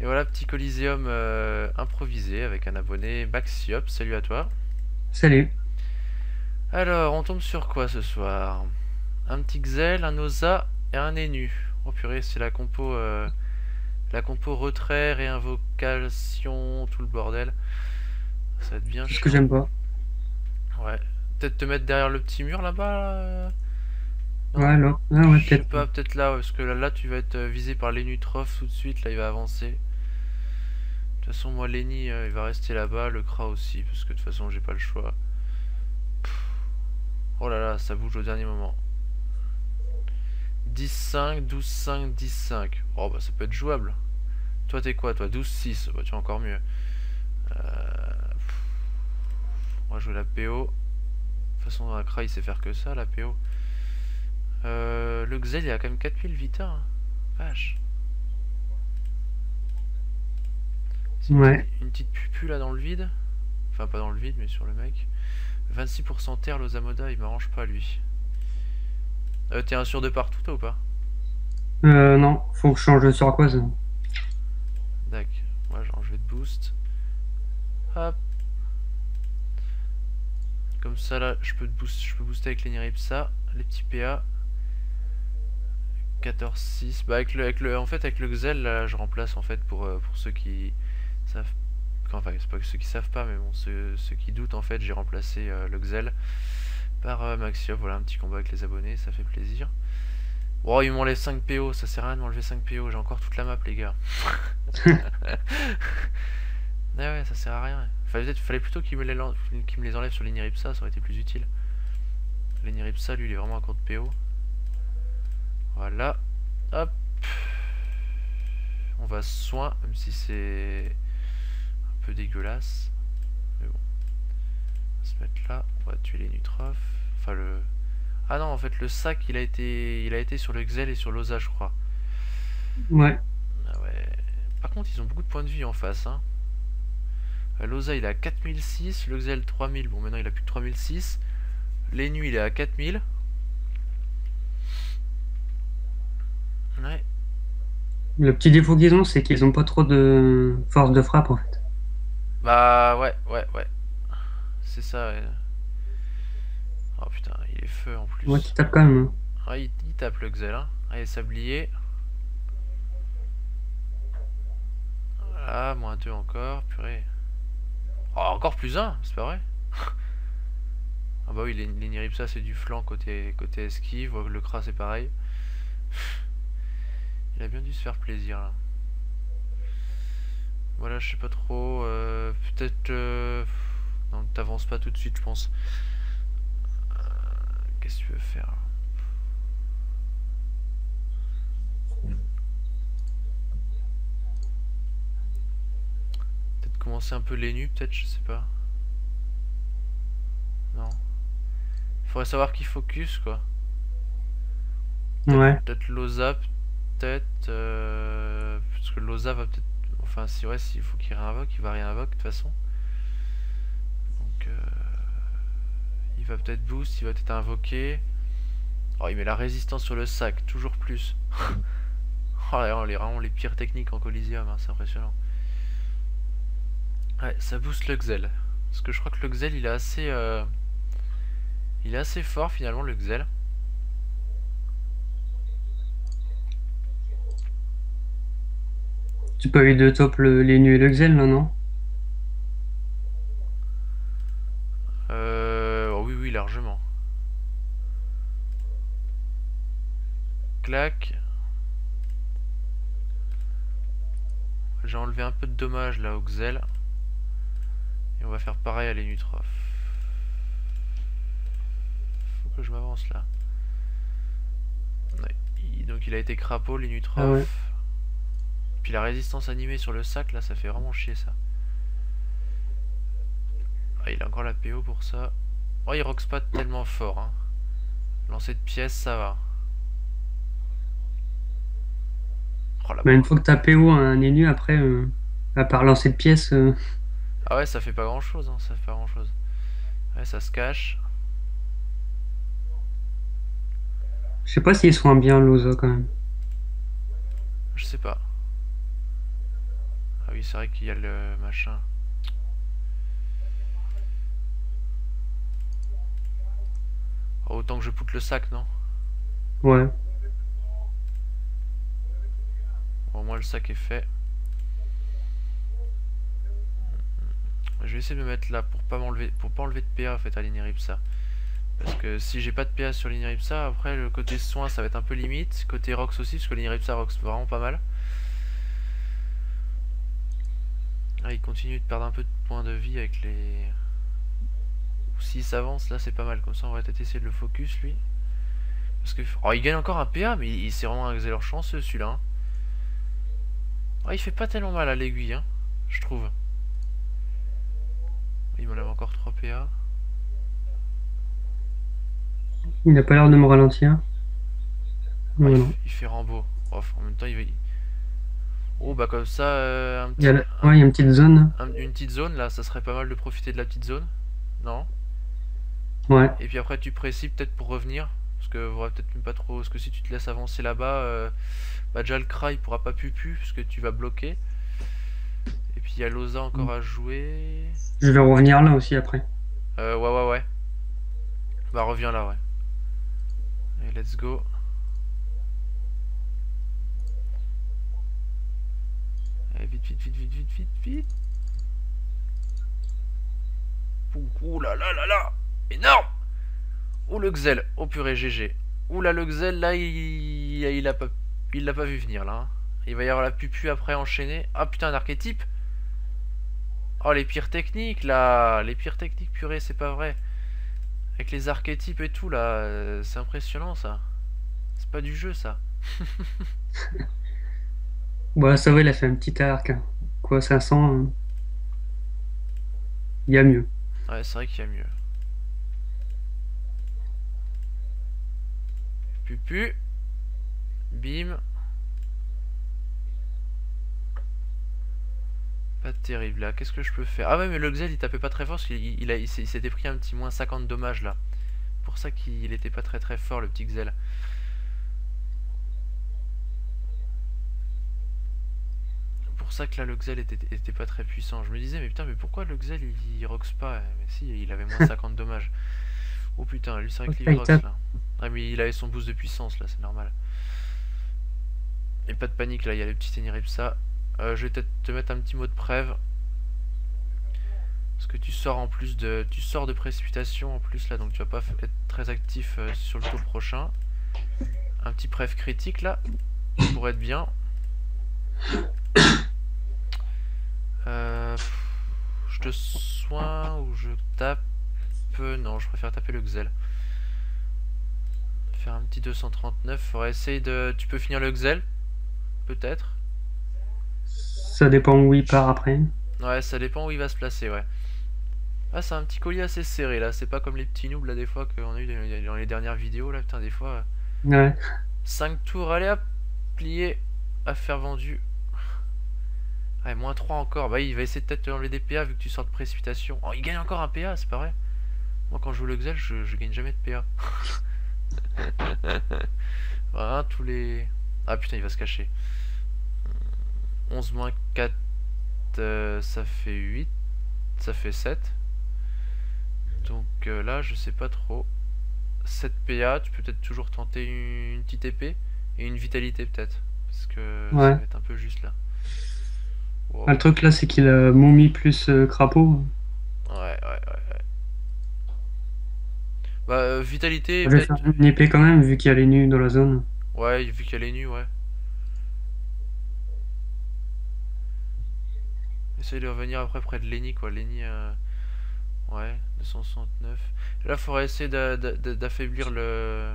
Et voilà, petit coliséum euh, improvisé avec un abonné Maxiop. Salut à toi. Salut. Alors, on tombe sur quoi ce soir? Un petit Xel, un Osa et un Enu. Oh purée, c'est la compo euh, la compo retrait, réinvocation, tout le bordel. Ça va être bien C'est ce que j'aime pas. Ouais. Peut-être te mettre derrière le petit mur là-bas là Ouais. Ah sais peut-être. pas, peut-être là, parce que là, là, tu vas être euh, visé par Lenutroph tout de suite, là il va avancer. De toute façon, moi, Lenny, euh, il va rester là-bas, le Kra aussi, parce que de toute façon, j'ai pas le choix. Oh là là, ça bouge au dernier moment. 10-5, 12-5, 10-5. Oh bah ça peut être jouable. Toi t'es quoi toi? 12-6, bah tu es encore mieux. Euh. On va jouer la PO. De toute façon la Kra il sait faire que ça la PO. Euh, le Xel il a quand même 4000 vita. hein. Vache. Ouais. petite- Une petite pupu là dans le vide. Enfin pas dans le vide mais sur le mec. 26% terre l'Osamoda il m'arrange pas lui. Euh, T'es un sur de partout toi ou pas? Euh, non, faut que je change de turquoise. Dac. Moi j'ai enlevé de boost. Hop. Comme ça là je peux, te boost, je peux booster avec les Niripsa, les petits PA. 14-6. Bah avec le, avec le. En fait avec le Xel là je remplace en fait pour, euh, pour ceux qui savent. Enfin c'est pas que ceux qui savent pas mais bon ceux, ceux qui doutent en fait j'ai remplacé euh, le Xel par euh, Maxiop. Voilà un petit combat avec les abonnés, ça fait plaisir. Oh il m'enlève 5 PO, ça sert à rien de m'enlever 5 PO, j'ai encore toute la map les gars. Ah ouais, ça sert à rien. Fallait, peut-être- fallait plutôt qu'il me, les me les enlève sur l'Iniripsa, ça aurait été plus utile. L'Iniripsa, lui, il est vraiment à court de PO. Voilà. Hop. On va soin, même si c'est peu dégueulasse. Mais bon. On va se mettre là. On va tuer les Nutroph. Enfin, le... Ah non, en fait, le sac, il a été, il a été sur le Xel et sur l'Osa, je crois. Ouais. Ah ouais. Par contre, ils ont beaucoup de points de vie en face. Hein. Euh, L'Osa, il est à 4006. Le Xel, 3000. Bon, maintenant, il a plus que 3006. Les nuits, il est à 4000. Ouais. Le petit défaut qu'ils ont, c'est qu'ils ont pas trop de force de frappe en fait. Bah, ouais, ouais, ouais. C'est ça, ouais. Oh putain, il est feu en plus. Ouais, qui tape quand même. Ah, il, il tape le Xel. Hein. Allez, sablier. Voilà, moins 2 encore. Purée. Oh, encore plus 1, c'est pas vrai Ah bah oui, les, les Niripsa c'est du flanc côté, côté esquive, le Kra c'est pareil. Il a bien dû se faire plaisir là. Voilà, je sais pas trop. euh, Peut-être. euh, Non, t'avances pas tout de suite, je pense. Euh, Qu'est-ce que tu veux faire? Peut-être commencer un peu les nus, peut-être, je sais pas. Non. Faudrait savoir qui focus, quoi. Ouais. Peut-être Loza, peut-être. Parce que Loza va peut-être. Enfin, si ouais, s'il faut qu'il réinvoque, il va réinvoque de toute façon. Donc. euh, Il va peut-être boost, il va peut-être invoquer. Oh, il met la résistance sur le sac, toujours plus. oh, là, on est vraiment les pires techniques en Coliseum, hein, c'est impressionnant. Ouais, ça booste le Xel. Parce que je crois que le Xel, il est assez. euh, Il est assez fort finalement, le Xel. Tu peux eu de top le- les nus et le Xel là, non Euh, oh oui, oui, largement. Clac. J'ai enlevé un peu de dommages là au Xel. Et on va faire pareil à l'Enutroph. Faut que je m'avance là. Ouais, donc il a été crapaud l'Enutroph. Ah ouais. Puis la résistance animée sur le sac là, ça fait vraiment chier ça. Ah, il a encore la PO pour ça. Oh, il rox pas tellement fort. Hein. Lancer de pièces, ça va. Oh, la Bah, une fois que t'as PO un élu, après, euh, à part lancer de pièces, euh, Ah ouais, ça fait pas grand chose, hein, ça fait pas grand chose. Ouais, ça se cache. je sais pas s'ils soignent bien l'Oza quand même. Je sais pas. Ah oui, c'est vrai qu'il y a le machin. Oh, autant que je poutre le sac, non? Ouais. Bon, au moins le sac est fait. Je vais essayer de me mettre là pour pas m'enlever pour pas enlever de PA en fait à l'Iniripsa. Parce que si j'ai pas de PA sur l'Iniripsa, après le côté soin ça va être un peu limite. Côté Rox aussi, parce que l'Iniripsa Rox vraiment pas mal. Ah, il continue de perdre un peu de points de vie avec les... S'il s'avance, là c'est pas mal. Comme ça on va peut-être essayer de le focus lui. Parce que... Oh, il gagne encore un PA, mais il, s'est vraiment un leur chanceux celui-là. Hein. Oh, il fait pas tellement mal à l'aiguille, hein, je trouve. Il m'en avait encore 3 PA. Il n'a pas l'air de me ralentir. il, fait Rambo. en même temps, il va... Oh, bah comme ça, euh, un petit... il, y a ouais, il y a une petite zone. une petite zone, là, ça serait pas mal de profiter de la petite zone. Non? Ouais. Et puis après, tu précis peut-être pour revenir. Parce que vous peut-être même pas trop... Parce que si tu te laisses avancer là-bas, euh, bah déjà le cry il pourra pas pupu, parce que tu vas bloquer. Et puis il y a Loza encore à jouer. Je vais revenir là aussi après. Euh, ouais, ouais, ouais. Bah, reviens là, ouais. Et let's go. Allez, vite, vite, vite, vite, vite, vite, vite. Ouh, là là là là Énorme Ouh le Xel, oh purée GG. Ouh là le Xel là il, il, a pas il l'a pas vu venir là. Hein. Il va y avoir la pupu après enchaîner. Ah putain un archétype Oh les pires techniques là Les pires techniques purée c'est pas vrai. Avec les archétypes et tout là, euh, c'est impressionnant ça. C'est pas du jeu ça. bon ça va il a fait un petit arc. Hein. Quoi 500 hein. Il y a mieux. Ouais, c'est vrai qu'il y a mieux. Pupu. Bim. Pas terrible là. Qu'est-ce que je peux faire? Ah ouais, mais le Xel il tapait pas très fort parce qu'il il, s'était pris un petit moins 50 dommages là. Pour ça qu'il était pas très très fort le petit Xel. Ça que là le Xel était, pas très puissant. Je me disais mais putain mais pourquoi le Xel il, il rox pas? Mais si il avait moins 50 dommages. Oh putain lui c'est vrai qu'il rox là. Ah mais il avait son boost de puissance là c'est normal. Et pas de panique là il y a le petit Eniripsa. Euh, je vais peut-être te mettre un petit mot de preuve. Parce que tu sors en plus de. Tu sors de précipitation en plus là donc tu vas pas être très actif euh, sur le tour prochain. Un petit preuve critique là. Pour être bien. Euh, je te soigne ou je tape? Non, je préfère taper le Xel. Faire un petit 239. Faudrait essayer de... Tu peux finir le Xel? Peut-être Ça dépend où il part après. Ouais, ça dépend où il va se placer, ouais. Ah, c'est un petit collier assez serré, là. C'est pas comme les petits noobs, là, des fois, qu'on a eu dans les dernières vidéos, là. Putain, des fois... Ouais. 5 tours, allez hop, plié, à faire vendu. Ouais, moins 3 encore. Bah, il va essayer de peut-être enlever des PA vu que tu sors de précipitation. Oh, il gagne encore un PA, c'est pas vrai. Moi, quand je joue le Xel, je, gagne jamais de PA. voilà, tous les... Ah putain, il va se cacher. 11 moins 4, euh, ça fait 8. Ça fait 7. Donc euh, là, je sais pas trop. 7 PA, tu peux peut-être toujours tenter une, petite épée. Et une vitalité peut-être. Parce que ça va être un peu juste là. Le truc là, c'est qu'il a momie plus euh, crapaud. Ouais, ouais, ouais. Bah, euh, vitalité. Je vais faire une épée quand même, vu qu'il y a les nus dans la zone. Ouais, vu qu'il y a les nus, ouais. Essaye de revenir après près de Lenny, quoi. Lenny, euh... ouais, 269. Là, il faudrait essayer d'affaiblir le.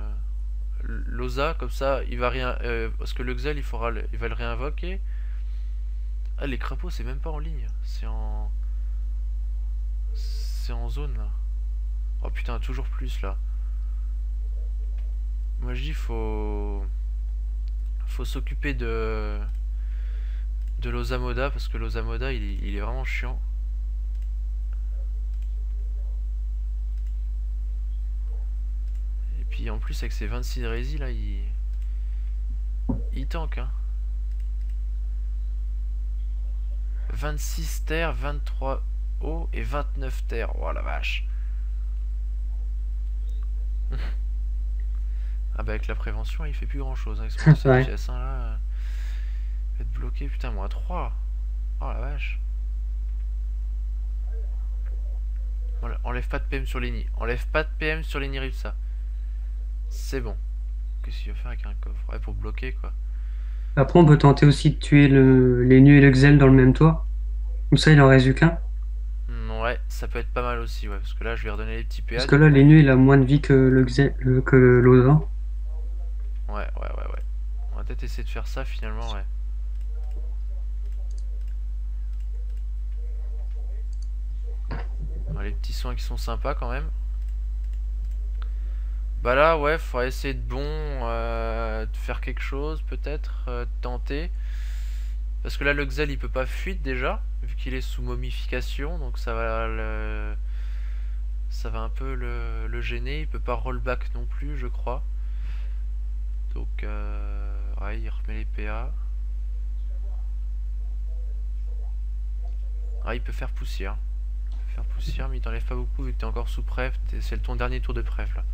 L'Oza, comme ça, il va rien. Euh, parce que le Xel, il, faudra il va le réinvoquer. Ah, les crapauds, c'est même pas en ligne. C'est en... C'est en zone, là. Oh putain, toujours plus, là. Moi, je dis, faut... S'occuper de... De l'Ozamoda, parce que l'Ozamoda, il, il est vraiment chiant. Et puis, en plus, avec ses 26 résis, là, il... Il tank, hein. 26 terres, 23 eau et 29 terres. Oh la vache. ah bah avec la prévention, il fait plus grand chose. Hein, avec ce Ouais. pièce, hein, là. Il va être bloqué, putain, moins 3. Oh la vache. Voilà, enlève pas de PM sur les nids. Enlève pas de PM sur les nids ça. C'est bon. Qu'est-ce qu'il va faire avec un coffre? Ouais, pour bloquer quoi. Après, on peut tenter aussi de tuer le, les nus et le Xel dans le même toit. Comme ça, il en reste qu'un. Hmm, ouais, ça peut être pas mal aussi, ouais, parce que là je vais redonner les petits PA. Parce que là, les nus, il a moins de vie que le Xel, le- que l'Oza. Ouais, ouais, ouais, ouais. On va peut-être essayer de faire ça finalement, ouais. Ouais, les petits soins qui sont sympas quand même. Bah là, ouais, faudrait essayer de bon, euh, de faire quelque chose peut-être, euh, tenter. Parce que là, le Xel il peut pas fuir déjà, vu qu'il est sous momification, donc ça va le. Ça va un peu le, gêner. Il peut pas rollback non plus, je crois. Donc, euh, il remet les PA. Il peut faire poussière. Faire poussière, mais il t'enlève pas beaucoup vu que t'es encore sous pref. C'est ton dernier tour de pref là.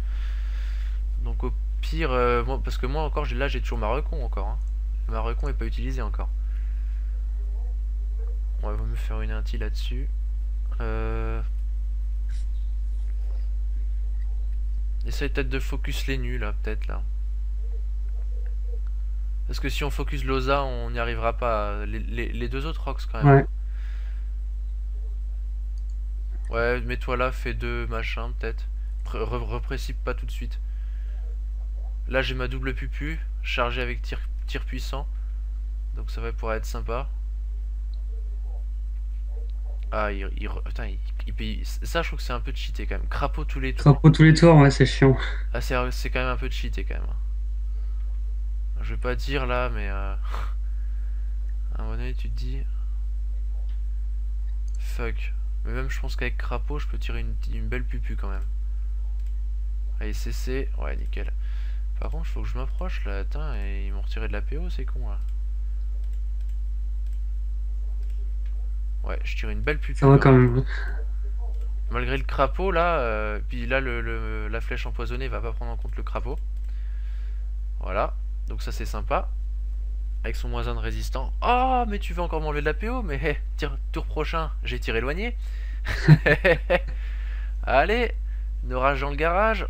Donc, au pire, euh, parce que moi encore, là j'ai toujours ma recon encore. Hein. Ma recon est pas utilisée encore. On va me faire une inti là-dessus. Euh... Essaye peut-être de focus les nus là, peut-être là. Parce que si on focus Loza, on n'y arrivera pas. Les, les- les deux autres rocks quand même. Ouais. Ouais, mets-toi là, fais deux machins peut-être. Pré- re- Reprécipe pas tout de suite. Là j'ai ma double pupu, chargée avec tir, tir puissant. Donc ça va pouvoir être sympa. Ah, il, putain, il, il paye- Ça, je trouve que c'est un peu cheaté quand même. Crapaud tous les tours. Crapaud tous les tours, ouais, c'est chiant. Ah, c'est c'est quand même un peu cheaté quand même. Je vais pas dire là, mais. Euh... À un moment donné, tu te dis. Fuck. Mais même, je pense qu'avec Crapaud, je peux tirer une, une belle pupu quand même. Allez, CC. Ouais, nickel. Par contre, il faut que je m'approche là. Attends, et ils m'ont retiré de la PO, c'est con là. Ouais, je tire une belle pupu. Ça va quand même. Malgré le crapaud là, euh, puis là le, le- la flèche empoisonnée va pas prendre en compte le crapaud. Voilà, donc ça c'est sympa. Avec son moins 1 de résistant. Oh mais tu veux encore m'enlever de la PO Mais hé, tire- tour prochain, j'ai tiré éloigné. Allez, nos rage dans le garage.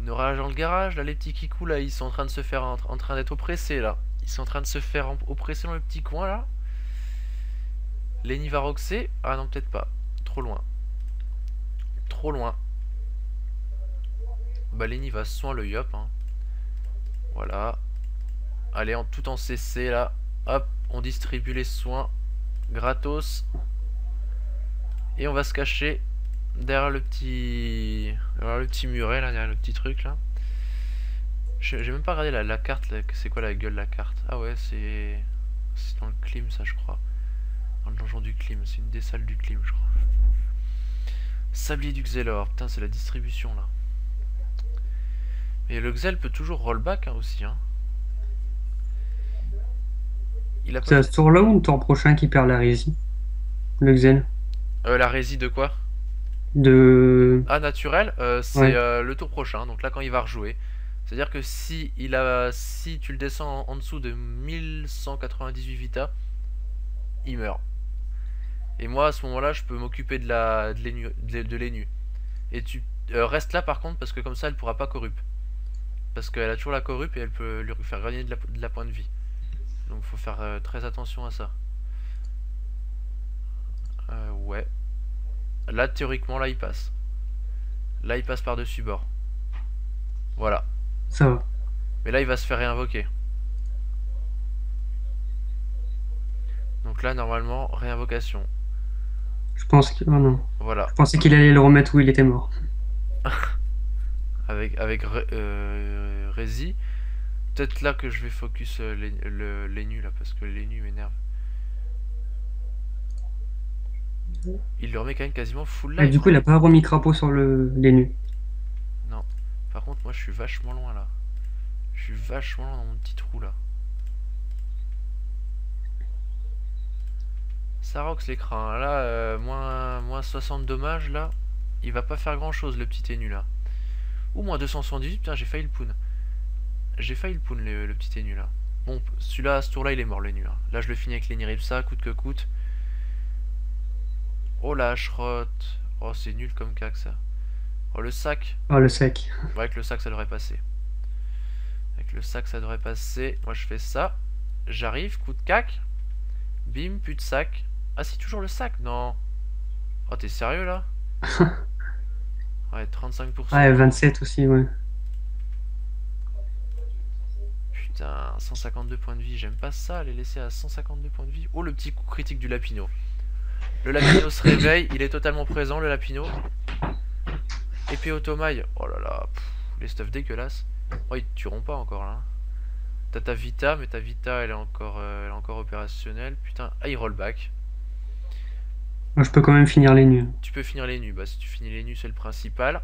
Nos rage dans le garage, là les petits kikous là, ils sont en train de se faire en, en train d'être oppressés là. Ils sont en train de se faire oppresser dans le petit coin là. Lenny va roxer. Ah non peut-être pas. Trop loin. Trop loin. Bah Lenny va soin le yop. hein. Voilà. Allez, en, tout en CC là. Hop, on distribue les soins. Gratos. Et on va se cacher derrière le petit. Derrière le petit muret là, derrière le petit truc là. J'ai même pas regardé la, carte, c'est quoi la gueule la carte? Ah ouais, c'est. C'est dans le clim ça je crois. Le donjon du clim, c'est une des salles du clim je crois. Sablier du Xelor, putain c'est la distribution là. Et le Xel peut toujours rollback hein, aussi. Hein. Il a C'est à ce tour-là ou le tour prochain qui perd la rési Le Xel? Euh, la rési de quoi? De. Ah naturel, euh, c'est Ouais. euh, le tour prochain, donc là quand il va rejouer. C'est-à-dire que si il a si tu le descends en, en dessous de 1198 vita, il meurt. Et moi à ce moment-là, je peux m'occuper de la de l'énu de, de l'énu. Et tu euh, restes là par contre parce que comme ça elle pourra pas corrup. Parce qu'elle a toujours la corrup et elle peut lui faire gagner de la, de la point de vie. Donc faut faire euh, très attention à ça. Euh, ouais. Là théoriquement là il passe. Là il passe par-dessus bord. Voilà. Ça va. Mais là il va se faire réinvoquer. Donc là normalement réinvocation. Je pense que. Oh non. Voilà. Je pensais qu'il allait le remettre où il était mort. Avec avec euh, Rési. Peut-être là que je vais focus euh, les, le- les nus là parce que les nus m'énervent. Il le remet quand même quasiment full Et life. du coup, il a pas remis crapaud sur le... les nus. Par contre moi je suis vachement loin là. Je suis vachement loin dans mon petit trou là. Ça rox l'écran. hein. Là, euh, moins, moins 60 dommages, là. Il va pas faire grand chose, le petit ténu, là. Ou moins 278, putain, j'ai failli le poun. J'ai failli le poun, le, le petit ténu, là. Bon, celui-là, à ce tour-là, il est mort, le nu. hein. Là, je le finis avec l'Eniripsa, coûte que coûte. Oh la shrotte. Oh, c'est nul comme cac, ça. Oh, le sac. Oh, le sec. Ouais, avec le sac, ça devrait passer. Avec le sac, ça devrait passer. Moi, je fais ça. J'arrive, coup de cac. Bim, plus de sac. Ah, si, toujours le sac Non. Oh, t'es sérieux, là Ouais, 35%. Ouais, 27 aussi, ouais. Putain, 152 points de vie. J'aime pas ça, les laisser à 152 points de vie. Oh, le petit coup critique du Lapino. Le Lapino se réveille. Il est totalement présent, le Lapino. Épée automaille. Oh là là. pff, les stuffs dégueulasses. Oh, ils te tueront pas encore, là. T'as ta Vita, mais ta Vita, elle est encore, euh, elle est encore opérationnelle. Putain, ah, il roll back. Moi, je peux quand même finir les nus. Tu peux finir les nus. Bah, si tu finis les nus, c'est le principal.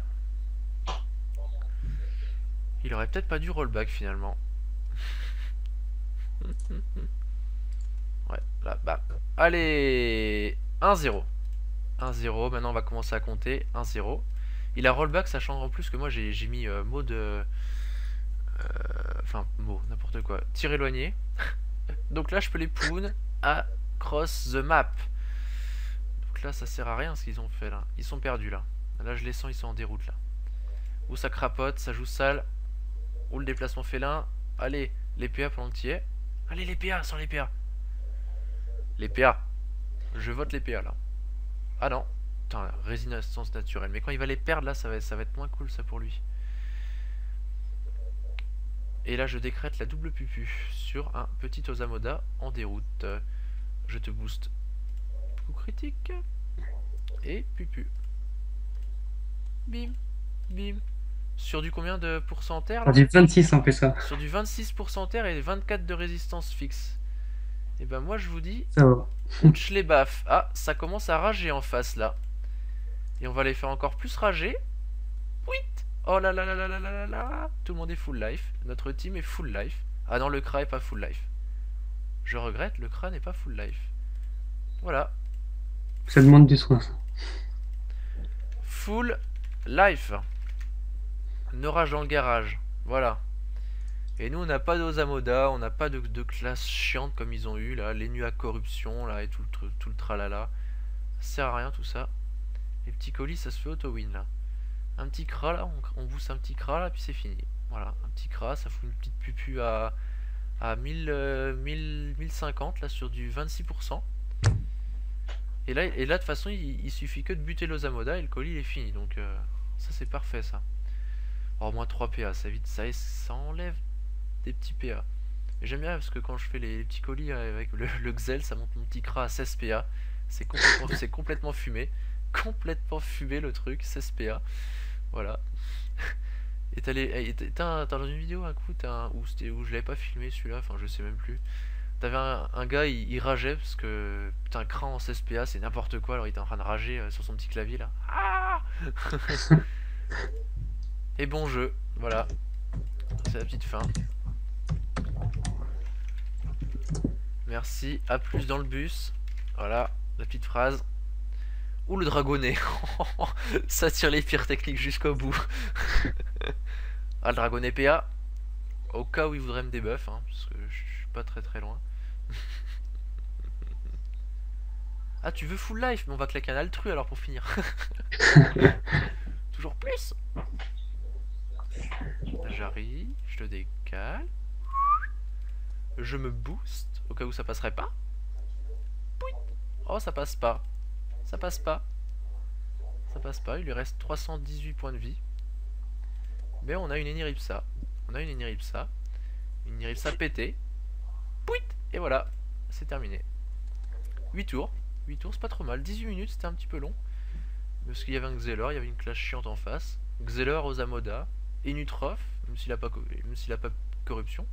Il aurait peut-être pas dû rollback finalement. ouais, là, bah. Allez 1-0. 1-0. Maintenant, on va commencer à compter. 1-0. Il a rollback, sachant en plus que moi, j'ai mis euh, mot de. euh, Enfin, mot, n'importe quoi. Tir éloigné. Donc là, je peux les poon across the map. Là, ça sert à rien ce qu'ils ont fait là. Ils sont perdus là. Là, je les sens, ils sont en déroute là. Ou ça crapote, ça joue sale. Ou le déplacement félin. Allez, les PA pendant que t'y es. Allez, les PA, sur les PA. Les PA. Je vote les PA là. Ah non. Putain, résistance naturelle. Mais quand il va les perdre là, ça va, ça va être moins cool ça pour lui. Et là, je décrète la double pupu sur un petit Osamoda en déroute. Je te booste. Critique. Et pupu. Bim. Bim. Sur du combien de pourcentaire On dit 26 en ça. Sur du 26% terre et 24 de résistance fixe. Et ben moi je vous dis, Ça va. ouch les baffes. Ah, ça commence à rager en face là. Et on va les faire encore plus rager. Oui. Oh là là là là là là là là. Tout le monde est full life. Notre team est full life. Ah non, le Kra est pas full life. Je regrette, le Kra n'est pas full life. Voilà. Ça demande du soin. Full life. No rage dans le garage. Voilà. Et nous, on n'a pas d'Osamoda, on n'a pas de, de classe chiante comme ils ont eu, là. Les nus à corruption, là, et tout le, tout le tralala. Ça sert à rien, tout ça. Les petits colis, ça se fait auto-win, là. Un petit cra, là, on, on booste un petit cra, là, puis c'est fini. Voilà, un petit cra, ça fout une petite pupu à, à 1000, euh, 1000, 1050, là, sur du 26%. Et là, et là de toute façon, il, il suffit que de buter l'Osamoda et le colis il est fini. Donc euh, ça c'est parfait ça. Oh, moins 3 PA, ça, vite, ça, ça enlève des petits PA. J'aime bien parce que quand je fais les, petits colis avec le, Xel, ça monte mon petit cra à 16 PA. C'est complètement, complètement fumé. Complètement fumé le truc, 16 PA. Voilà. Et eh, t'as- dans une vidéo un coup, t'as un- où je l'avais pas filmé celui-là, enfin je sais même plus. T'avais un, gars, il, rageait parce que putain, cran en 16 PA, c'est n'importe quoi. Alors il était en train de rager euh, sur son petit clavier là. Ah Et bon jeu, voilà. C'est la petite fin. Merci, à plus dans le bus. Voilà, la petite phrase. Ou le dragonnet. Ça tire les pires techniques jusqu'au bout. ah, le dragonnet PA. Au cas où il voudrait me débuff, hein, parce que je suis pas très très loin. ah, tu veux full life, mais on va claquer un altru alors pour finir. Toujours plus. J'arrive, je le décale. Je me booste au cas où ça passerait pas. Pouit. Oh, ça passe pas. Ça passe pas. Ça passe pas. Il lui reste 318 points de vie. Mais on a une Eniripsa. On a une Eniripsa. Une Eniripsa pétée. Pouit. Et voilà. C'est terminé. 8 tours. 8 tours, c'est pas trop mal. 18 minutes, c'était un petit peu long. Parce qu'il y avait un Xeler, il y avait une classe chiante en face. Xeler, Osamoda. Et Nutrof, même s'il a pas, même s'il a pas corruption.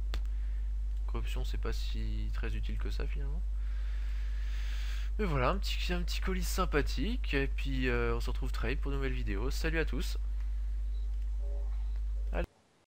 Corruption, c'est pas si très utile que ça finalement. Mais voilà, un petit, un petit colis sympathique. Et puis euh, on se retrouve très vite pour une nouvelle vidéo. Salut à tous